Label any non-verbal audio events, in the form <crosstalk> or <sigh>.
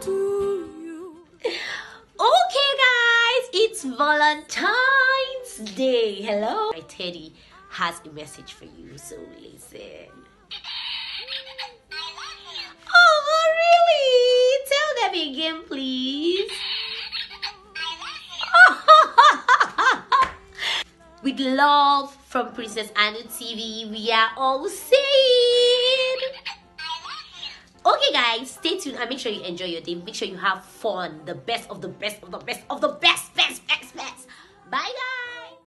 Okay, guys, it's Valentine's Day. Hello, my teddy has a message for you, so listen. Oh, really? Tell them again, please. <laughs> With love from Princess Anu TV, we are all saying. Guys, stay tuned and make sure you enjoy your day. Make sure you have fun. The best of the best of the best of the best,